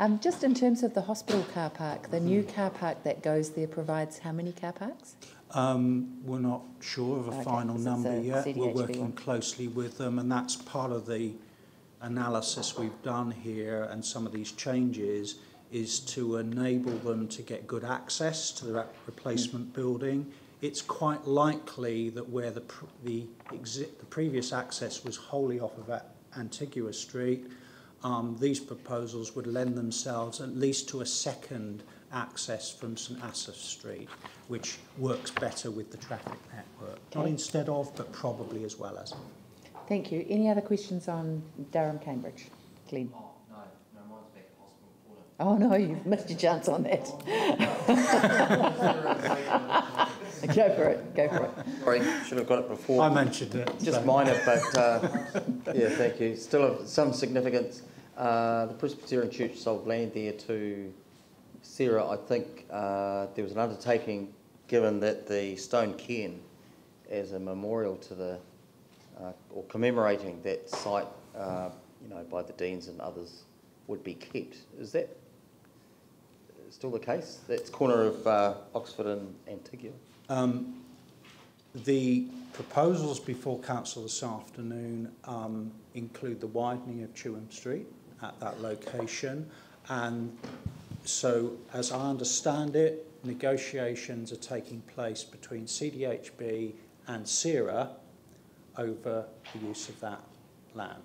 Um, just in terms of the hospital car park, the new car park that goes there provides how many car parks? Um, we're not sure of a Okay, final number yet. We're working closely with them, and that's part of the analysis we've done here and some of these changes is to enable them to get good access to the replacement building. It's quite likely that where the the, the previous access was wholly off of Antigua Street, um, these proposals would lend themselves at least to a second access from St Asaph Street, which works better with the traffic network. Not instead of, but probably as well as. Thank you. Any other questions on Durham Cambridge? Glenn? Oh, no, no, mine's back at hospital corner. Oh no, you've missed your chance on that. go for it, go for it. Sorry, should have got it before. I mentioned it. Just so- minor, but uh, yeah, thank you. Still of some significance. Uh, the Presbyterian Church sold land there to CERA. I think uh, there was an undertaking given that the stone cairn, as a memorial to the uh, or commemorating that site, uh, you know, by the deans and others, would be kept. Is that still the case? That's corner of uh, Oxford and Antigua. Um, the proposals before council this afternoon um, include the widening of Tuam Street at that location. And so, as I understand it, negotiations are taking place between CDHB and CERA over the use of that land.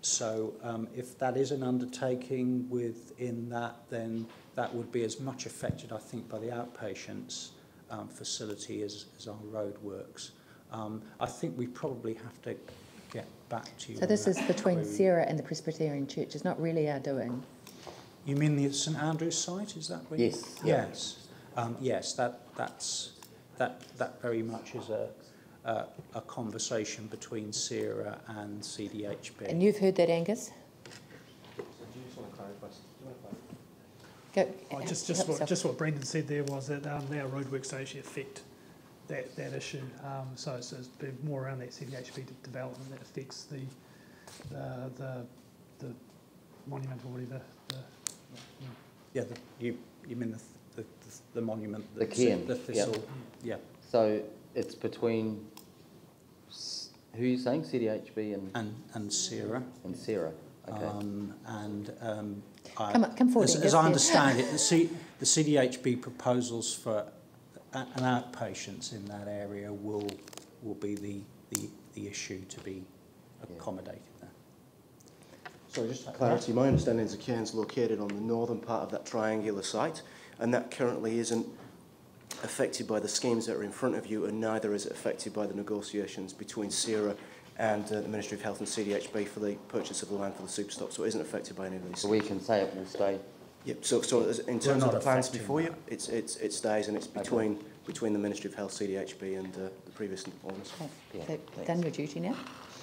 So um, if that is an undertaking within that, then that would be as much affected, I think, by the outpatients um, facility as, as our roadworks. Um, I think we probably have to back to you. So this is between query. CERA and the Presbyterian Church. It's not really our doing. You mean the St Andrews site? Is that where? you- Yes, yeah. Yes. Um, yes. That that's that that very much is a a, a conversation between CERA and CDHB. And you've heard that, Angus? So do you just want to clarify? Do you want to clarify? Go. Oh, just, just what, just what Brendan said there was that um, our roadworks don't actually affect that, that issue. Um, so it's, it's been more around that CDHB de- development that affects the, the, the, the monument or whatever. The, Yeah, the, you you mean the the, the, the monument? The that's- cairn, The yeah. thistle. Yeah. So it's between, s- who are you saying, CDHB and, And and CERA. and CERA? Okay. Um, and um, I, Come, come forward, as, as I understand it, the, C, the CDHB proposals for a, an outpatients in that area will will be the, the, the issue to be Yeah. accommodated there. So just for clarity, my understanding is the cairn's located on the northern part of that triangular site, and that currently isn't affected by the schemes that are in front of you, and neither is it affected by the negotiations between CERA and uh, the Ministry of Health and CDHB for the purchase of the land for the superstop, so it isn't affected by any of these. So we can say it will stay, Yep, so, so in terms of the plans affecting before you, it's, it's, it stays and it's Okay. between, between the Ministry of Health, CDHB and uh, the previous owners. Okay, Yeah, so thanks. done your duty now.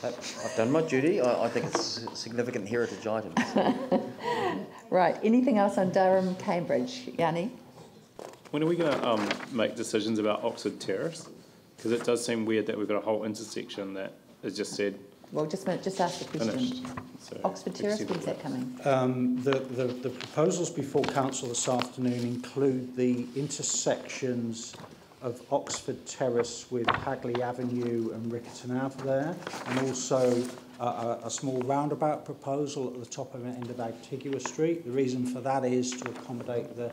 I've done my duty, I, I think it's a significant heritage items. Right, anything else on Durham Cambridge? Yani? When are we going to um, make decisions about Oxford Terrace? Because it does seem weird that we've got a whole intersection that is just said Well, just minute, just ask the question. So Oxford Terrace, when's that coming? Um, the, the, the proposals before Council this afternoon include the intersections of Oxford Terrace with Hagley Avenue and Rickerton Ave there, and also a, a, a small roundabout proposal at the top of end of Antigua Street. The reason for that is to accommodate the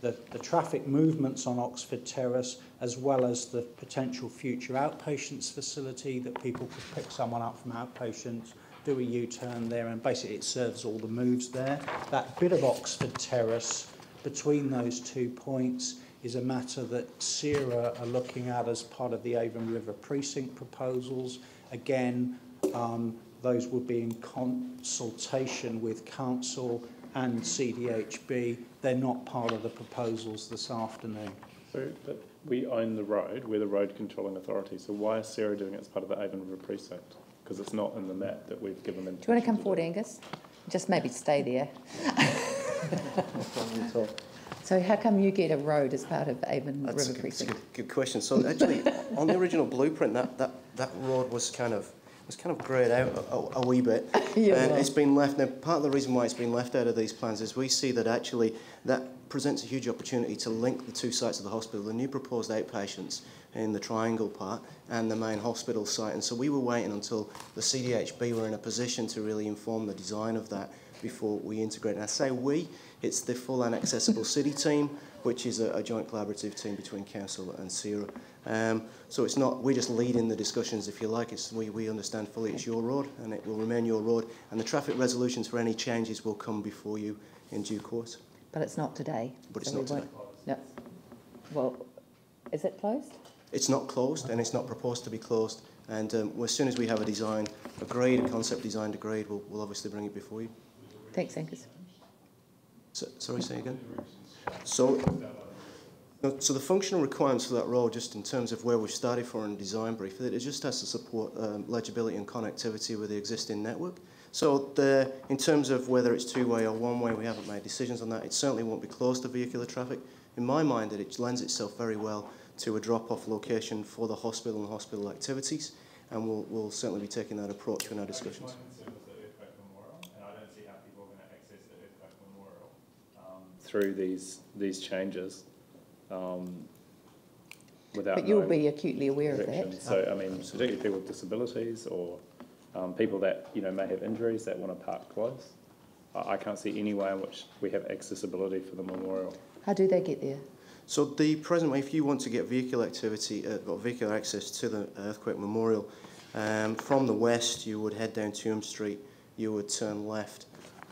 the, the traffic movements on Oxford Terrace, as well as the potential future outpatients facility that people could pick someone up from outpatients, do a U-turn there, and basically it serves all the moves there. That bit of Oxford Terrace between those two points is a matter that CIRA are looking at as part of the Avon River Precinct proposals. Again, um, those would be in consultation with council and CDHB. They're not part of the proposals this afternoon. So, but we own the road, we're the road controlling authority, so why is CERA doing it as part of the Avon River precinct? Because it's not in the map that we've given them. Do you want to come permission forward, do. Angus? Just maybe stay there. So, So how come you get a road as part of Avon That's a River good, that's a Precinct? good, good question. So actually, on the original blueprint, that, that, that road was kind of it's kind of greyed out a, a, a wee bit. Uh, yeah, and it's been left. Now, part of the reason why it's been left out of these plans is we see that actually that presents a huge opportunity to link the two sites of the hospital, the new proposed outpatients in the triangle part and the main hospital site. And so we were waiting until the CDHB were in a position to really inform the design of that before we integrate. And I say we, it's the full and accessible city team, which is a, a joint collaborative team between council and CERA. Um, so it's not, we're just leading the discussions, if you like. It's, we, we understand fully it's your road and it will remain your road. And the traffic resolutions for any changes will come before you in due course. But it's not today. But it's so we not today. No. Well, is it closed? It's not closed and it's not proposed to be closed. And um, as soon as we have a design agreed, a concept design agreed, we'll, we'll obviously bring it before you. Thanks, Angus. So, sorry, say again? So, so the functional requirements for that road, just in terms of where we've started for in design brief, it just has to support um, legibility and connectivity with the existing network. So the, in terms of whether it's two-way or one-way, we haven't made decisions on that. It certainly won't be closed to vehicular traffic. In my mind, that it lends itself very well to a drop-off location for the hospital and hospital activities, and we'll, we'll certainly be taking that approach in our discussions. Through these these changes um, without But you'll be acutely aware of protection. that. So I mean, particularly people with disabilities or um, people that you know may have injuries that want to park close. I, I can't see any way in which we have accessibility for the memorial. How do they get there? So the present way, if you want to get vehicle activity uh, or vehicular access to the earthquake memorial, um, from the west you would head down Tuam Street, you would turn left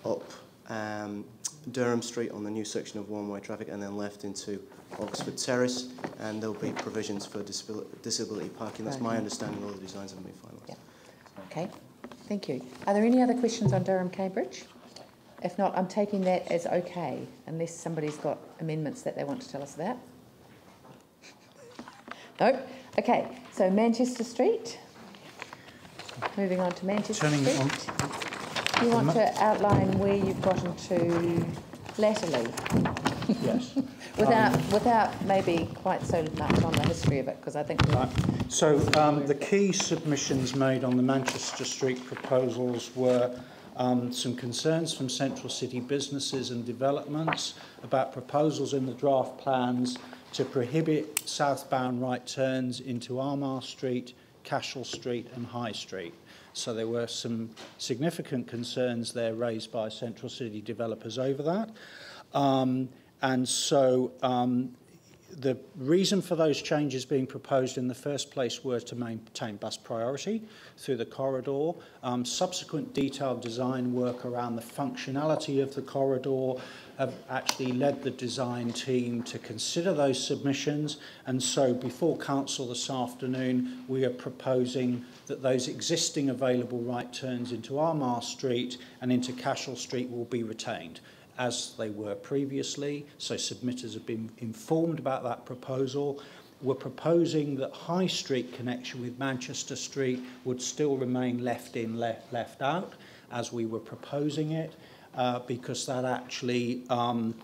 up um, Durham Street on the new section of one-way traffic, and then left into Oxford Terrace, and there'll be provisions for disability, disability parking. That's my Right. understanding. All the designs haven't been finalised. Yeah. Okay, thank you. Are there any other questions on Durham Cambridge? If not, I'm taking that as okay, unless somebody's got amendments that they want to tell us about. No? Okay, so Manchester Street. Moving on to Manchester Turning Street. on- You want to outline where you've gotten to latterly, Yes. without, without maybe quite so much on the history of it, because I think Right. So um, the key submissions made on the Manchester Street proposals were um, some concerns from central city businesses and developments about proposals in the draft plans to prohibit southbound right turns into Armagh Street, Cashel Street and High Street. So there were some significant concerns there raised by central city developers over that. Um, and so um, the reason for those changes being proposed in the first place were to maintain bus priority through the corridor. Um, subsequent detailed design work around the functionality of the corridor have actually led the design team to consider those submissions. And so before council this afternoon, we are proposing that those existing available right turns into Armagh Street and into Cashel Street will be retained as they were previously. So submitters have been informed about that proposal. We're proposing that High Street connection with Manchester Street would still remain left in, left, left out, as we were proposing it, uh, because that actually, um,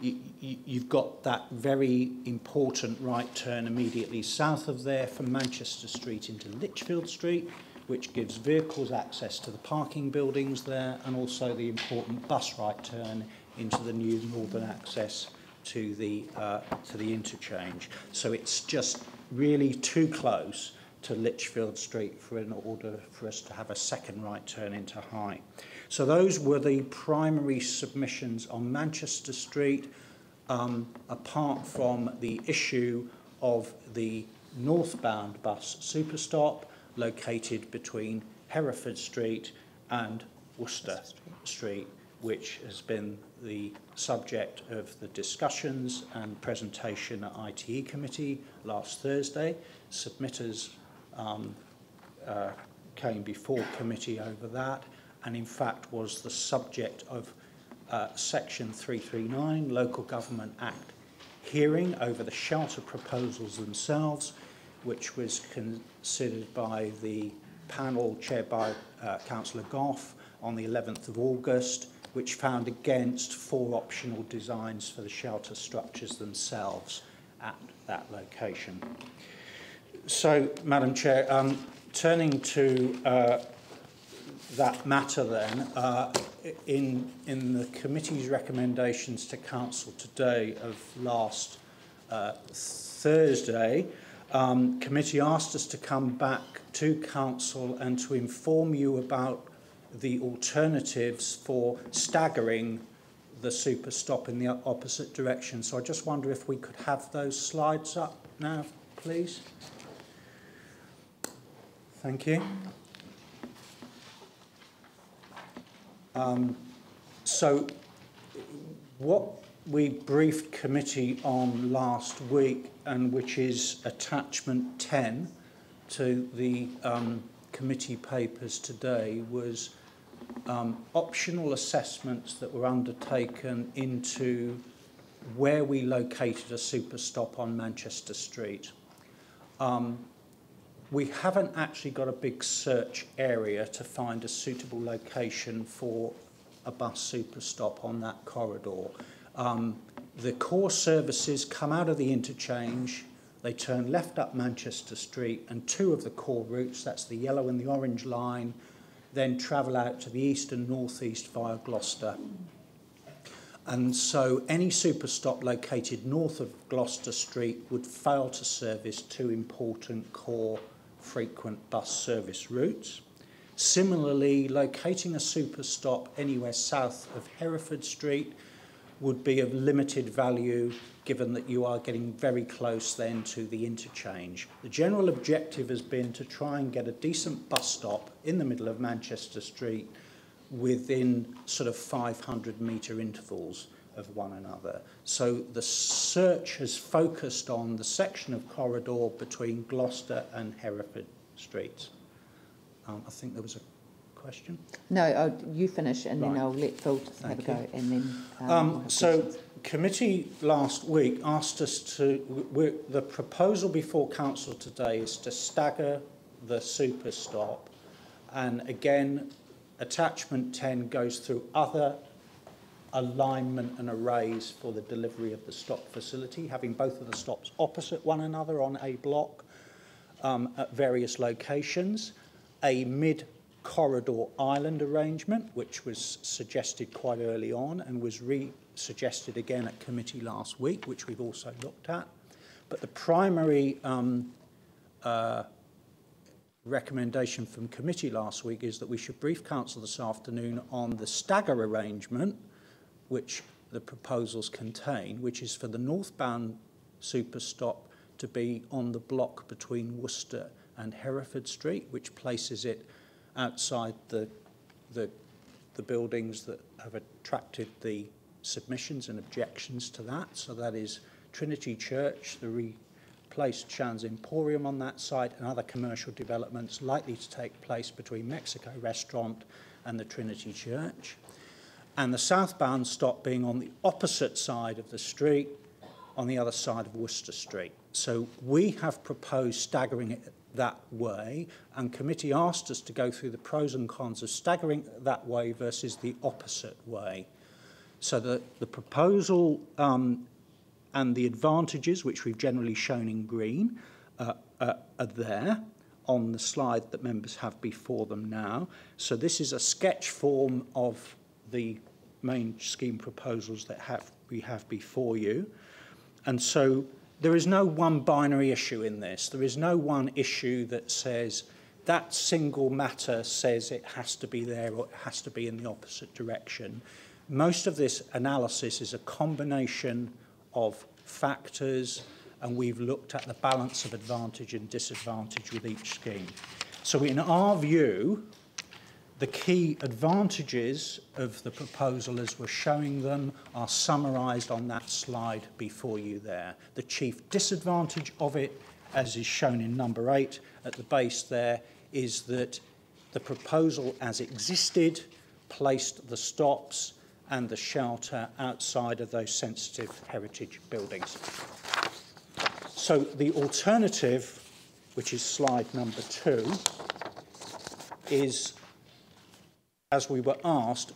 you, you've got that very important right turn immediately south of there from Manchester Street into Lichfield Street, which gives vehicles access to the parking buildings there and also the important bus right turn into the new northern access to the, uh, to the interchange. So it's just really too close to Lichfield Street for in order for us to have a second right turn into High. So those were the primary submissions on Manchester Street, um, apart from the issue of the northbound bus superstop located between Hereford Street and Worcester Street, which has been the subject of the discussions and presentation at ITE committee last Thursday. Submitters um, uh, came before committee over that and in fact was the subject of uh, section 339 Local Government Act hearing over the shelter proposals themselves which was considered by the panel chaired by uh, Councillor Gough on the 11th of August, which found against four optional designs for the shelter structures themselves at that location. So, Madam Chair, um, turning to uh, that matter then, uh, in, in the committee's recommendations to council today of last uh, Thursday, um, committee asked us to come back to council and to inform you about the alternatives for staggering the super stop in the opposite direction. So I just wonder if we could have those slides up now, please. Thank you. Um, so what we briefed committee on last week and which is attachment 10 to the um, committee papers today was um, optional assessments that were undertaken into where we located a super stop on Manchester Street. Um, we haven't actually got a big search area to find a suitable location for a bus super stop on that corridor. Um, the core services come out of the interchange, They turn left up Manchester Street and two of the core routes, that's the yellow and the orange line, then travel out to the east and northeast via Gloucester. And so any super stop located north of Gloucester Street would fail to service two important core frequent bus service routes. Similarly, locating a super stop anywhere south of Hereford Street would be of limited value given that you are getting very close then to the interchange. The general objective has been to try and get a decent bus stop in the middle of Manchester Street within sort of 500 metre intervals of one another. So the search has focused on the section of corridor between Gloucester and Hereford Streets. Um, I think there was a question. No, oh, you finish and then I'll let Phil have a go and then. Um, Um, we'll so questions. committee last week asked us to, the proposal before council today is to stagger the super stop. And again, attachment 10 goes through other alignment and arrays for the delivery of the stop facility, having both of the stops opposite one another on a block um, at various locations, a mid-corridor island arrangement, which was suggested quite early on and was re-suggested again at committee last week, which we've also looked at. But the primary um, uh, recommendation from committee last week is that we should brief council this afternoon on the stagger arrangement, which the proposals contain, which is for the northbound super stop to be on the block between Worcester and Hereford Street, which places it outside the, the, the buildings that have attracted the submissions and objections to that. So that is Trinity Church, the replaced Shand's Emporium on that site, and other commercial developments likely to take place between Mexico Restaurant and the Trinity Church. And the southbound stop being on the opposite side of the street, on the other side of Worcester Street. So we have proposed staggering it that way, and committee asked us to go through the pros and cons of staggering that way versus the opposite way. So the, the proposal um, and the advantages, which we've generally shown in green, uh, uh, are there on the slide that members have before them now. So this is a sketch form of the main scheme proposals that have, we have before you. And so there is no one binary issue in this. There is no one issue that says that single matter says it has to be there or it has to be in the opposite direction. Most of this analysis is a combination of factors and we've looked at the balance of advantage and disadvantage with each scheme. So in our view, the key advantages of the proposal as we're showing them are summarised on that slide before you there. The chief disadvantage of it, as is shown in number eight at the base there, is that the proposal as existed placed the stops and the shelter outside of those sensitive heritage buildings. So the alternative, which is slide number two, is, as we were asked,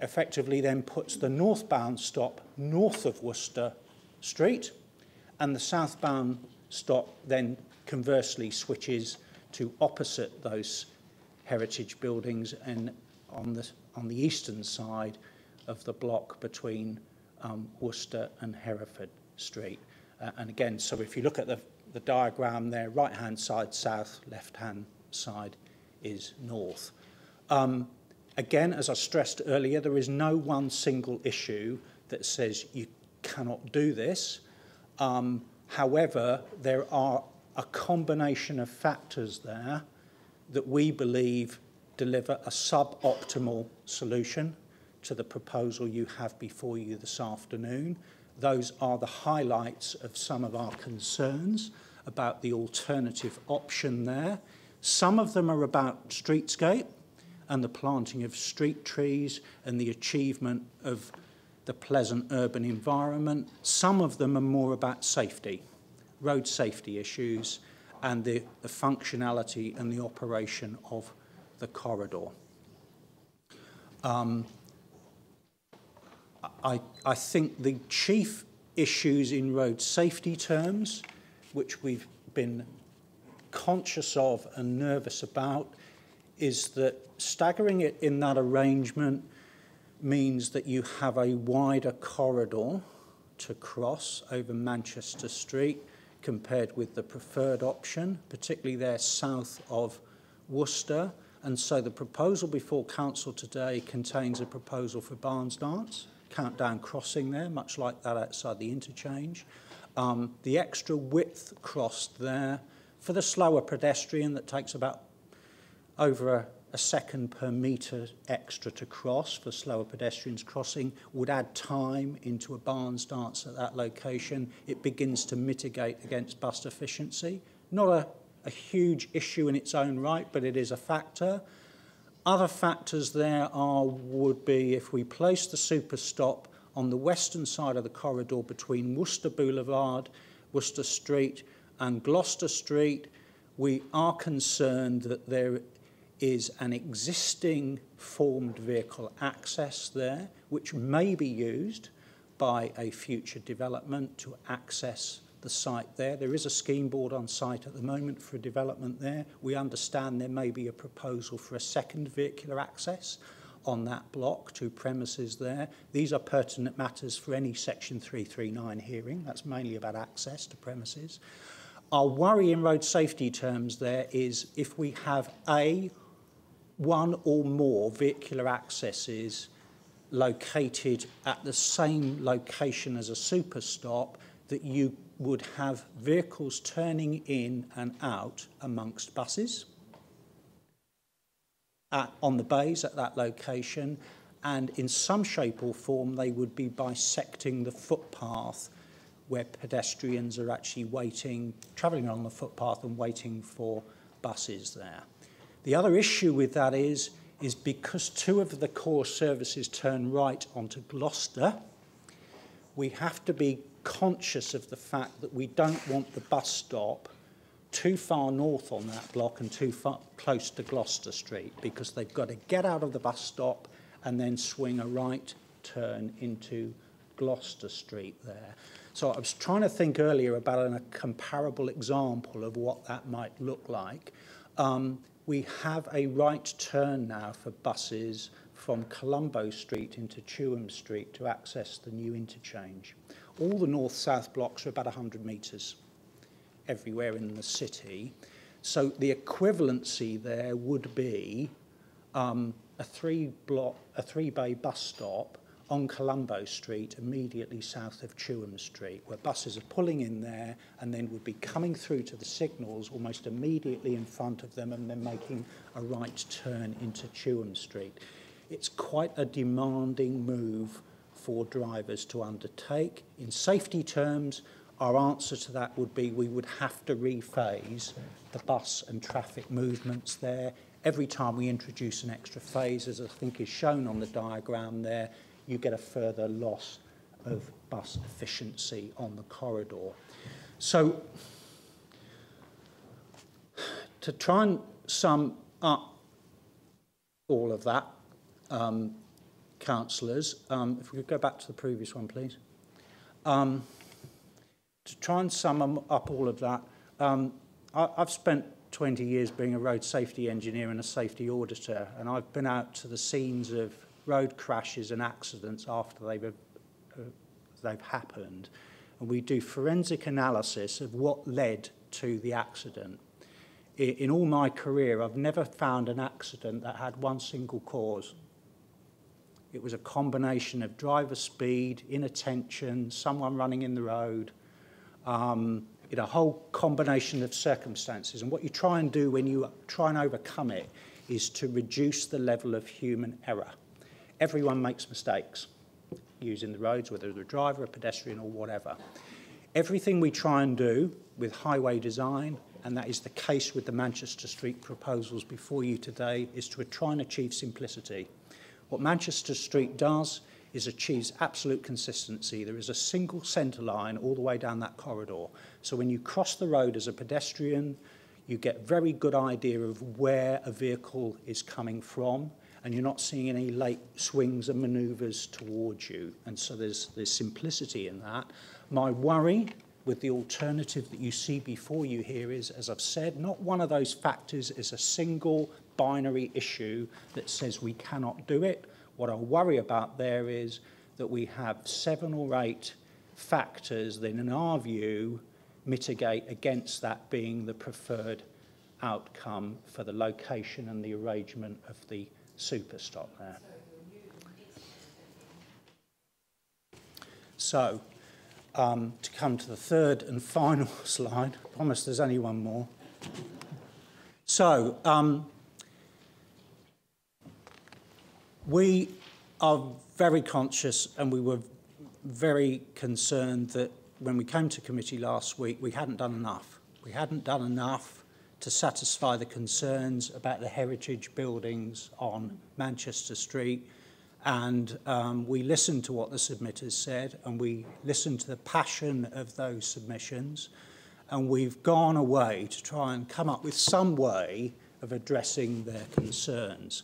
effectively then puts the northbound stop north of Worcester Street and the southbound stop then conversely switches to opposite those heritage buildings and on the, on the eastern side of the block between um, Worcester and Hereford Street. Uh, and again, so if you look at the, the diagram there, right-hand side south, left-hand side is north. Um, again, as I stressed earlier, there is no one single issue that says you cannot do this. Um, however, there are a combination of factors there that we believe deliver a suboptimal solution to the proposal you have before you this afternoon. Those are the highlights of some of our concerns about the alternative option there. Some of them are about streetscape and the planting of street trees and the achievement of the pleasant urban environment. Some of them are more about safety, road safety issues, and the, the functionality and the operation of the corridor. Um, I, I think the chief issues in road safety terms, which we've been conscious of and nervous about, is that staggering it in that arrangement means that you have a wider corridor to cross over Manchester Street compared with the preferred option, particularly there south of Worcester. And so the proposal before Council today contains a proposal for Barnes Dance, countdown crossing there, much like that outside the interchange. Um, the extra width crossed there for the slower pedestrian that takes about over a, a second per metre extra to cross for slower pedestrians crossing would add time into a Barnes dance at that location. It begins to mitigate against bus efficiency. Not a, a huge issue in its own right, but it is a factor. Other factors there are would be if we place the super stop on the western side of the corridor between Worcester Boulevard, Worcester Street and Gloucester Street, we are concerned that there is an existing formed vehicle access there, which may be used by a future development to access the site there. There is a scheme board on site at the moment for a development there. We understand there may be a proposal for a second vehicular access on that block to premises there. These are pertinent matters for any Section 339 hearing. That's mainly about access to premises. Our worry in road safety terms there is if we have A, one or more vehicular accesses located at the same location as a super stop, that you would have vehicles turning in and out amongst buses at, on the bays at that location, and in some shape or form they would be bisecting the footpath where pedestrians are actually waiting, travelling on the footpath and waiting for buses there. The other issue with that is, is because two of the core services turn right onto Gloucester, we have to be conscious of the fact that we don't want the bus stop too far north on that block and too far close to Gloucester Street because they've got to get out of the bus stop and then swing a right turn into Gloucester Street there. So I was trying to think earlier about a comparable example of what that might look like. Um, we have a right turn now for buses from Colombo Street into Chewham Street to access the new interchange. All the north-south blocks are about 100 metres everywhere in the city. So the equivalency there would be um, a three block, a three bay bus stop on Colombo Street, immediately south of Chewham Street, where buses are pulling in there and then would be coming through to the signals almost immediately in front of them and then making a right turn into Chewham Street. It's quite a demanding move for drivers to undertake. In safety terms, our answer to that would be we would have to rephase the bus and traffic movements there every time we introduce an extra phase, as I think is shown on the diagram there, you get a further loss of bus efficiency on the corridor. So to try and sum up all of that, um, councillors, um, if we could go back to the previous one, please. Um, to try and sum up all of that, um, I, I've spent 20 years being a road safety engineer and a safety auditor, and I've been out to the scenes of road crashes and accidents after they've, uh, they've happened. And we do forensic analysis of what led to the accident. In all my career, I've never found an accident that had one single cause. It was a combination of driver speed, inattention, someone running in the road, um, in a whole combination of circumstances. And what you try and do when you try and overcome it is to reduce the level of human error. Everyone makes mistakes using the roads, whether they're a driver, a pedestrian, or whatever. Everything we try and do with highway design, and that is the case with the Manchester Street proposals before you today, is to try and achieve simplicity. What Manchester Street does is achieves absolute consistency. There is a single centre line all the way down that corridor. So when you cross the road as a pedestrian, you get very good idea of where a vehicle is coming from and you're not seeing any late swings and manoeuvres towards you. And so there's, there's simplicity in that. My worry with the alternative that you see before you here is, as I've said, not one of those factors is a single binary issue that says we cannot do it. What I worry about there is that we have seven or eight factors that, in our view, mitigate against that being the preferred outcome for the location and the arrangement of the super stop there. So, um, to come to the third and final slide, I promise there's only one more. So, um, we are very conscious and we were very concerned that when we came to committee last week, we hadn't done enough. We hadn't done enough to satisfy the concerns about the heritage buildings on Manchester Street. And um, we listened to what the submitters said and we listened to the passion of those submissions. And we've gone away to try and come up with some way of addressing their concerns.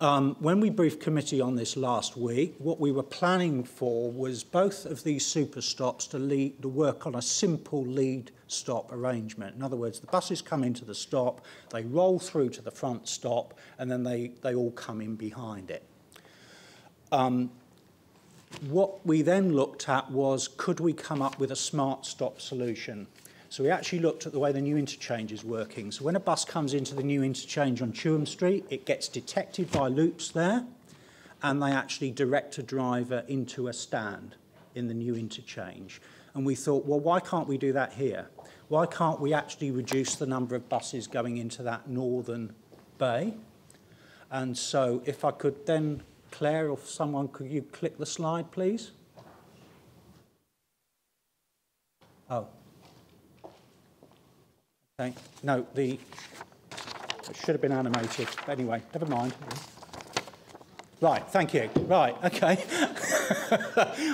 Um, when we briefed committee on this last week, what we were planning for was both of these super stops to, lead, work on a simple lead stop arrangement. In other words, the buses come into the stop, they roll through to the front stop, and then they, they all come in behind it. Um, what we then looked at was could we come up with a smart stop solution? So we actually looked at the way the new interchange is working. So when a bus comes into the new interchange on Tuam Street, it gets detected by loops there, and they actually direct a driver into a stand in the new interchange. And we thought, well, why can't we do that here? Why can't we actually reduce the number of buses going into that northern bay? And so if I could then, Claire, or someone, could you click the slide, please? Oh, Okay. No, the it should have been animated. Anyway, never mind. Right, thank you. Right, okay.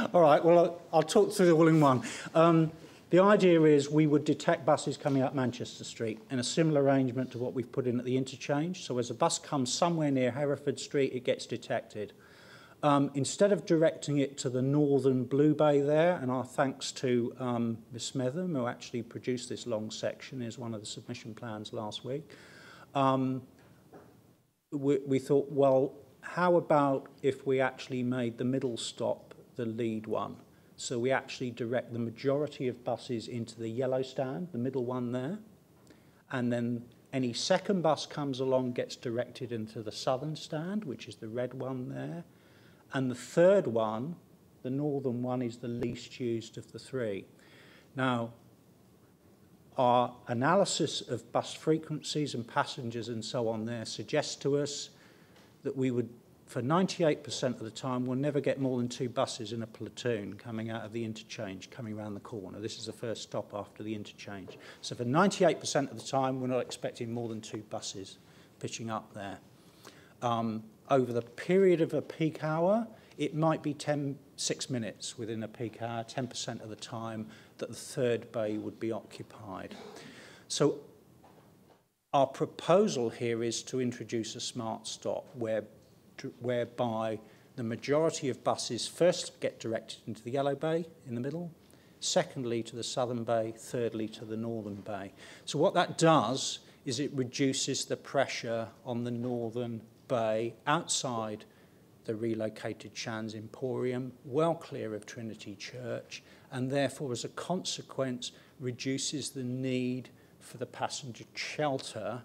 all right, well, I'll, I'll talk through the all in one. Um, the idea is we would detect buses coming up Manchester Street in a similar arrangement to what we've put in at the interchange. So as a bus comes somewhere near Hereford Street, it gets detected. Um, instead of directing it to the northern Blue Bay there, and our thanks to um, Ms Smetham, who actually produced this long section as one of the submission plans last week, um, we, we thought, well, how about if we actually made the middle stop the lead one? So we actually direct the majority of buses into the yellow stand, the middle one there, and then any second bus comes along gets directed into the southern stand, which is the red one there, and the third one, the northern one, is the least used of the three. Now, our analysis of bus frequencies and passengers and so on there suggests to us that we would, for 98% of the time, we'll never get more than two buses in a platoon coming out of the interchange, coming around the corner. This is the first stop after the interchange. So for 98% of the time, we're not expecting more than two buses pitching up there. Um, over the period of a peak hour, it might be 10, six minutes within a peak hour, 10% of the time that the third bay would be occupied. So our proposal here is to introduce a smart stop where, whereby the majority of buses first get directed into the yellow bay in the middle, secondly to the southern bay, thirdly to the northern bay. So what that does is it reduces the pressure on the northern bay outside the relocated Shand's Emporium, well clear of Trinity Church, and therefore, as a consequence, reduces the need for the passenger shelter,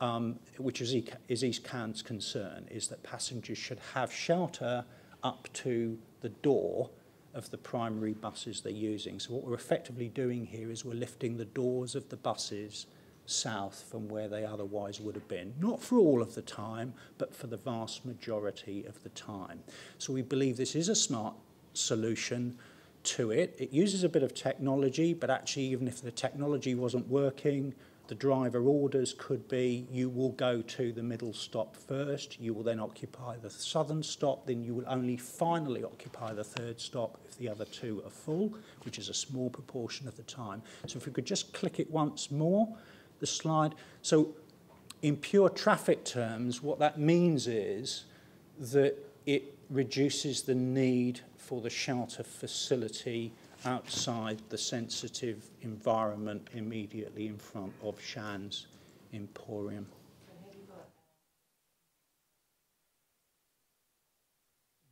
um, which is, is East Cairns' concern, is that passengers should have shelter up to the door of the primary buses they're using. So what we're effectively doing here is we're lifting the doors of the buses south from where they otherwise would have been. Not for all of the time, but for the vast majority of the time. So we believe this is a smart solution to it. It uses a bit of technology, but actually, even if the technology wasn't working, the driver orders could be you will go to the middle stop first, you will then occupy the southern stop, then you will only finally occupy the third stop if the other two are full, which is a small proportion of the time. So if we could just click it once more, the slide. So in pure traffic terms, what that means is that it reduces the need for the shelter facility outside the sensitive environment immediately in front of Shand's Emporium.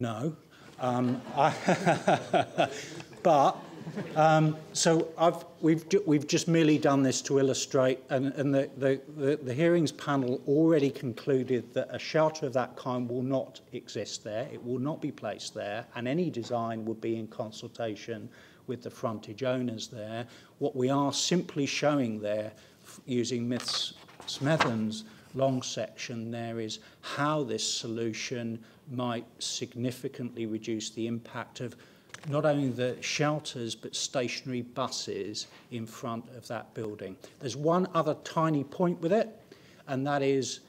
No. Um, I but um, so I've, we've, ju- we've just merely done this to illustrate, and, and the, the, the, the hearings panel already concluded that a shelter of that kind will not exist there, it will not be placed there, and any design would be in consultation with the frontage owners there. What we are simply showing there, using Miss Smetham's long section there, is how this solution might significantly reduce the impact of not only the shelters but stationary buses in front of that building. There's one other tiny point with it, and that is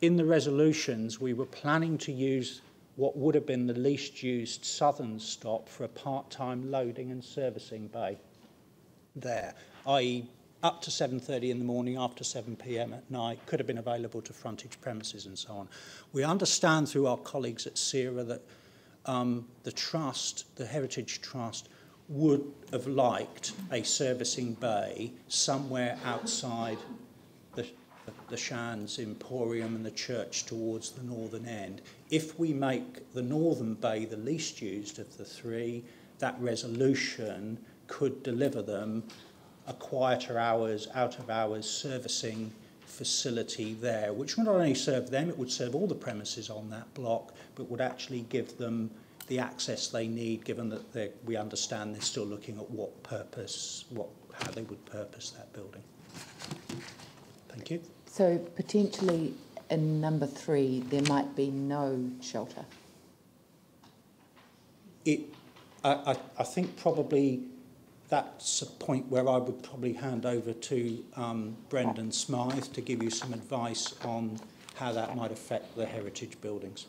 in the resolutions we were planning to use what would have been the least used southern stop for a part-time loading and servicing bay there, i.e. up to 7.30 in the morning, after 7pm at night, could have been available to frontage premises and so on. We understand through our colleagues at CERA that um, the trust, the Heritage Trust, would have liked a servicing bay somewhere outside the, the, Shan's Shands Emporium and the church towards the northern end. If we make the northern bay the least used of the three, that resolution could deliver them a quieter hours, out of hours servicing facility there, which would not only serve them, it would serve all the premises on that block, but would actually give them the access they need, given that we understand they're still looking at what purpose, what, how they would purpose that building. Thank you. So potentially in number three, there might be no shelter. It, I, I, I think probably that's a point where I would probably hand over to um, Brendan Smythe to give you some advice on how that might affect the heritage buildings.